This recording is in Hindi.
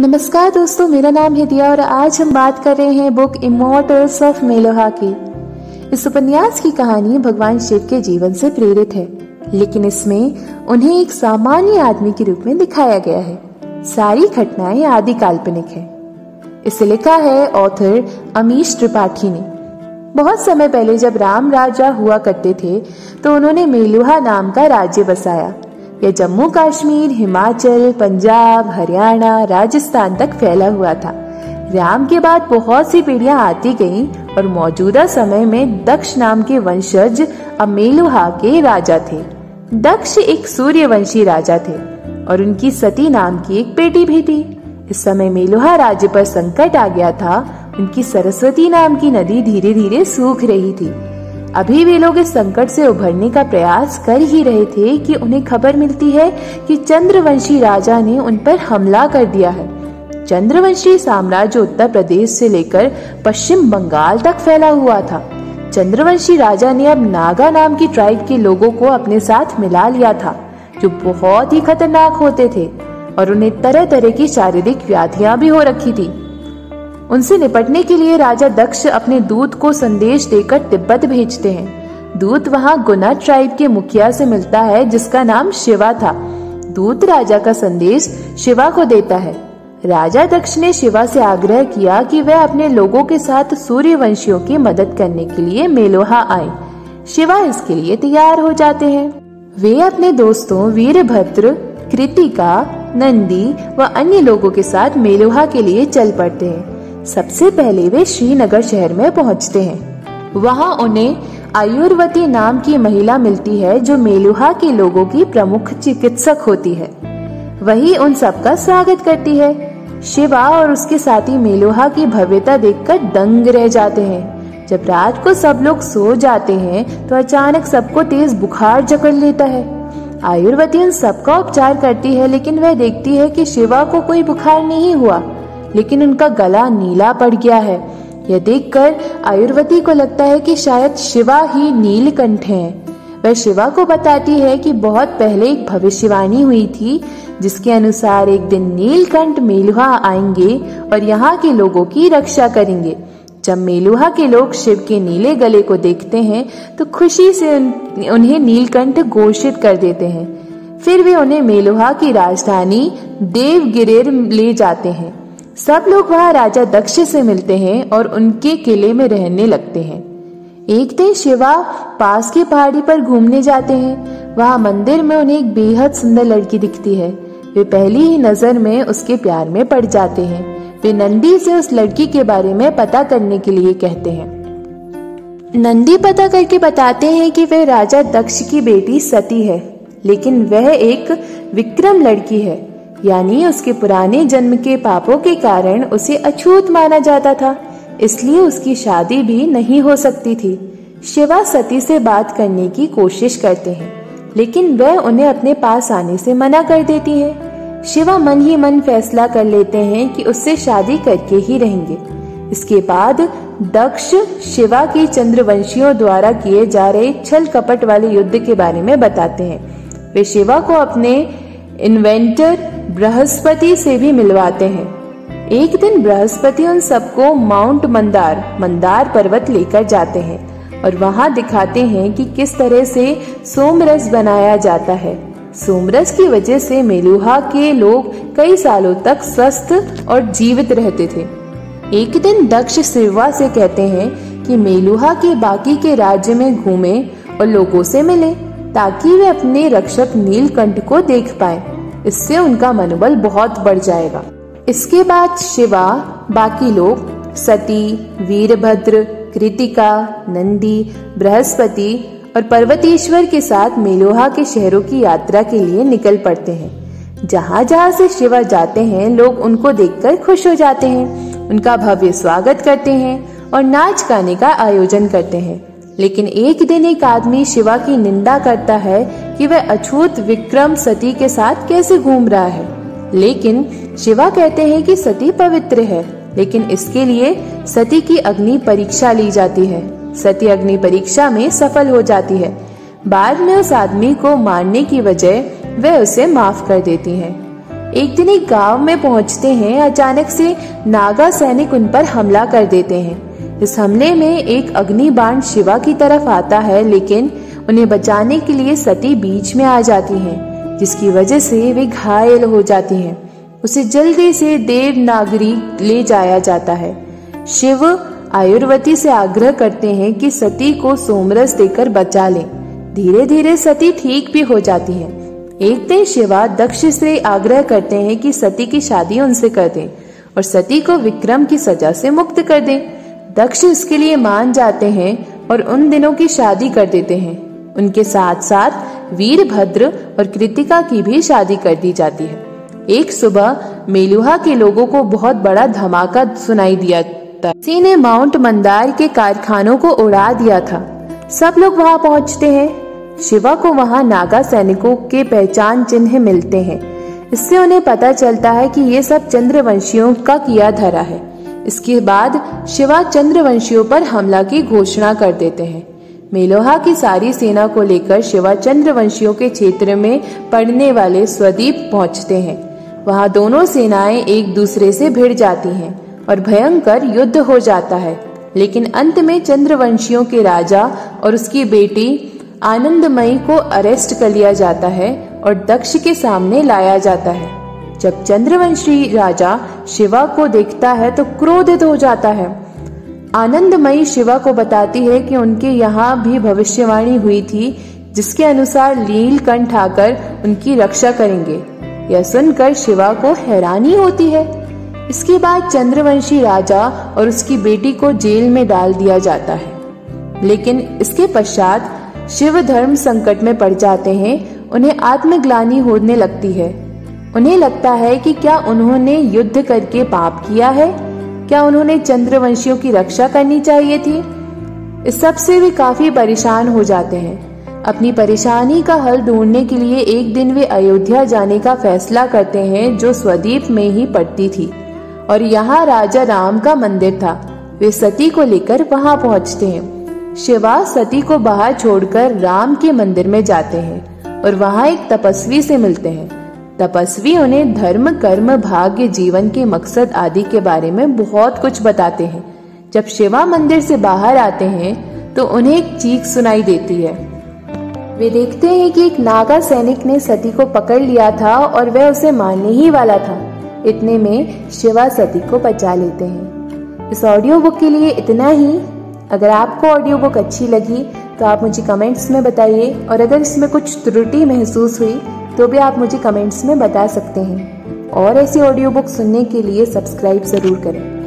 नमस्कार दोस्तों, मेरा नाम है दिया और आज हम बात कर रहे हैं बुक इमोटल्स ऑफ़ मेलोहा की। इस उपन्यास की कहानी भगवान शिव के जीवन से प्रेरित है, लेकिन इसमें उन्हें एक सामान्य आदमी के रूप में दिखाया गया है। सारी घटनाएँ आदि काल्पनिक है। इसे लिखा है ऑथर अमीश त्रिपाठी ने। बहुत समय पहले जब राम राजा हुआ करते थे तो उन्होंने मेलुहा नाम का राज्य बसाया। यह जम्मू कश्मीर हिमाचल, पंजाब, हरियाणा, राजस्थान तक फैला हुआ था। राम के बाद बहुत सी पीढ़ियाँ आती गईं और मौजूदा समय में दक्ष नाम के वंशज अमेलुहा के राजा थे। दक्ष एक सूर्यवंशी राजा थे और उनकी सती नाम की एक बेटी भी थी। इस समय मेलुहा राज्य पर संकट आ गया था। उनकी सरस्वती नाम की नदी धीरे धीरे सूख रही थी। अभी वे लोग इस संकट से उभरने का प्रयास कर ही रहे थे कि उन्हें खबर मिलती है कि चंद्रवंशी राजा ने उन पर हमला कर दिया है। चंद्रवंशी साम्राज्य उत्तर प्रदेश से लेकर पश्चिम बंगाल तक फैला हुआ था। चंद्रवंशी राजा ने अब नागा नाम की ट्राइब के लोगों को अपने साथ मिला लिया था, जो बहुत ही खतरनाक होते थे और उन्हें तरह तरह की शारीरिक व्याधियाँ भी हो रखी थी। उनसे निपटने के लिए राजा दक्ष अपने दूत को संदेश देकर तिब्बत भेजते हैं। दूत वहाँ गुना ट्राइब के मुखिया से मिलता है, जिसका नाम शिवा था। दूत राजा का संदेश शिवा को देता है। राजा दक्ष ने शिवा से आग्रह किया कि वह अपने लोगों के साथ सूर्यवंशियों की मदद करने के लिए मेलोहा आए। शिवा इसके लिए तैयार हो जाते हैं। वे अपने दोस्तों वीरभद्र, कृतिका, नंदी व अन्य लोगों के साथ मेलोहा के लिए चल पड़ते हैं। सबसे पहले वे श्रीनगर शहर में पहुँचते हैं। वहाँ उन्हें आयुर्वती नाम की महिला मिलती है जो मेलुहा के लोगों की प्रमुख चिकित्सक होती है। वही उन सबका स्वागत करती है। शिवा और उसके साथी मेलुहा की भव्यता देखकर दंग रह जाते हैं। जब रात को सब लोग सो जाते हैं तो अचानक सबको तेज बुखार जकड़ लेता है। आयुर्वती उन सबका उपचार करती है, लेकिन वह देखती है कि शिवा को कोई बुखार नहीं हुआ। लेकिन उनका गला नीला पड़ गया है। यह देखकर आयुर्वती को लगता है कि शायद शिवा ही नीलकंठ हैं। वह शिवा को बताती है कि बहुत पहले एक भविष्यवाणी हुई थी जिसके अनुसार एक दिन नीलकंठ मेलुहा आएँगे और यहाँ के लोगों की रक्षा करेंगे। जब मेलुहा के लोग शिव के नीले गले को देखते हैं तो खुशी से उन, उन्हें नीलकंठ घोषित कर देते हैं। फिर वे उन्हें मेलुहा की राजधानी देवगिरेर ले जाते हैं। सब लोग वहाँ राजा दक्ष से मिलते हैं और उनके किले में रहने लगते हैं। एक दिन शिवा पास की पहाड़ी पर घूमने जाते हैं। वहाँ मंदिर में उन्हें एक बेहद सुंदर लड़की दिखती है। वे पहली ही नज़र में उसके प्यार में पड़ जाते हैं। वे नंदी से उस लड़की के बारे में पता करने के लिए कहते हैं। नंदी पता करके बताते हैं कि वह राजा दक्ष की बेटी सती है, लेकिन वह एक विक्रम लड़की है। यानी उसके पुराने जन्म के पापों के कारण उसे अछूत माना जाता था। इसलिए उसकी शादी भी नहीं हो सकती थी। शिवा सती से बात करने की कोशिश करते हैं, लेकिन वह उन्हें अपने पास आने से मना कर देती है। शिवा मन ही मन फैसला कर लेते हैं कि उससे शादी करके ही रहेंगे। इसके बाद दक्ष शिवा की चंद्रवंशियों द्वारा किए जा रहे छल कपट वाले युद्ध के बारे में बताते हैं। वे शिवा को अपने इन्वेंटर बृहस्पति से भी मिलवाते हैं। एक दिन बृहस्पति उन सबको माउंट मंदार मंदार पर्वत लेकर जाते हैं और वहाँ दिखाते हैं कि किस तरह से सोमरस बनाया जाता है। सोमरस की वजह से मेलुहा के लोग कई सालों तक स्वस्थ और जीवित रहते थे। एक दिन दक्ष शिवा से कहते हैं कि मेलुहा के बाकी के राज्य में घूमे और लोगों से मिले, ताकि वे अपने रक्षक नीलकंठ को देख पाए। इससे उनका मनोबल बहुत बढ़ जाएगा। इसके बाद शिवा, बाकी लोग, सती, वीरभद्र, कृतिका, नंदी, बृहस्पति और पर्वतेश्वर के साथ मेलोहा के शहरों की यात्रा के लिए निकल पड़ते हैं। जहाँ जहाँ से शिवा जाते हैं, लोग उनको देखकर खुश हो जाते हैं। उनका भव्य स्वागत करते हैं और नाच गाने का आयोजन करते हैं। लेकिन एक दिन एक आदमी शिवा की निंदा करता है कि वह अछूत विक्रम सती के साथ कैसे घूम रहा है। लेकिन शिवा कहते हैं कि सती पवित्र है, लेकिन इसके लिए सती की अग्नि परीक्षा ली जाती है। सती अग्नि परीक्षा में सफल हो जाती है। बाद में उस आदमी को मारने की वजह वह उसे माफ़ कर देती है। एक दिन एक गाँव में पहुँचते हैं, अचानक से नागा सैनिक उन पर हमला कर देते हैं। इस हमले में एक अग्नि बाण शिवा की तरफ़ आता है, लेकिन उन्हें बचाने के लिए सती बीच में आ जाती हैं, जिसकी वजह से वे घायल हो जाती हैं। उसे जल्दी से देवनागरी ले जाया जाता है। शिव आयुर्वती से आग्रह करते हैं कि सती को सोमरस देकर बचा लें। धीरे धीरे सती ठीक भी हो जाती है। एक दिन शिवा दक्ष से आग्रह करते हैं कि सती की शादी उनसे कर दें और सती को विक्रम की सजा से मुक्त कर दें। दक्ष इसके लिए मान जाते हैं और उन दिनों की शादी कर देते हैं। उनके साथ साथ वीरभद्र और कृतिका की भी शादी कर दी जाती है। एक सुबह मेलुहा के लोगों को बहुत बड़ा धमाका सुनाई दिया था। किसी ने माउंट मंदार के कारखानों को उड़ा दिया था। सब लोग वहाँ पहुँचते हैं। शिवा को वहाँ नागा सैनिकों के पहचान चिन्ह मिलते हैं। इससे उन्हें पता चलता है कि ये सब चंद्रवंशियों का किया धरा है। इसके बाद शिवा चंद्रवंशियों पर हमला की घोषणा कर देते हैं। मेलोहा की सारी सेना को लेकर शिवा चंद्रवंशियों के क्षेत्र में पड़ने वाले स्वदीप पहुँचते हैं। वहाँ दोनों सेनाएँ एक दूसरे से भिड़ जाती हैं और भयंकर युद्ध हो जाता है। लेकिन अंत में चंद्रवंशियों के राजा और उसकी बेटी आनंदमयी को अरेस्ट कर लिया जाता है और दक्ष के सामने लाया जाता है। जब चंद्रवंशी राजा शिवा को देखता है तो क्रोधित हो जाता है। आनंदमयी शिवा को बताती है कि उनके यहाँ भी भविष्यवाणी हुई थी, जिसके अनुसार नीलकंठ आकर उनकी रक्षा करेंगे। यह सुनकर शिवा को हैरानी होती है। इसके बाद चंद्रवंशी राजा और उसकी बेटी को जेल में डाल दिया जाता है। लेकिन इसके पश्चात शिव धर्म संकट में पड़ जाते हैं, उन्हें आत्मग्लानी होने लगती है। उन्हें लगता है कि क्या उन्होंने युद्ध करके पाप किया है? क्या उन्होंने चंद्रवंशियों की रक्षा करनी चाहिए थी? इस सबसे वे काफ़ी परेशान हो जाते हैं। अपनी परेशानी का हल ढूँढने के लिए एक दिन वे अयोध्या जाने का फैसला करते हैं, जो स्वदीप में ही पड़ती थी। और यहाँ राजा राम का मंदिर था। वे सती को लेकर वहाँ पहुँचते हैं। शिवा सती को बाहर छोड़कर राम के मंदिर में जाते हैं और वहाँ एक तपस्वी से मिलते हैं। तपस्वी उन्हें धर्म, कर्म, भाग्य, जीवन के मकसद आदि के बारे में बहुत कुछ बताते हैं। जब शिवा मंदिर से बाहर आते हैं तो उन्हें एक चीख सुनाई देती है। वे देखते हैं कि एक नागा सैनिक ने सती को पकड़ लिया था और वह उसे मारने ही वाला था। इतने में शिवा सती को बचा लेते हैं। इस ऑडियो बुक के लिए इतना ही। अगर आपको ऑडियो बुक अच्छी लगी तो आप मुझे कमेंट्स में बताइए और अगर इसमें कुछ त्रुटि महसूस हुई तो भी आप मुझे कमेंट्स में बता सकते हैं। और ऐसी ऑडियो बुक सुनने के लिए सब्सक्राइब ज़रूर करें।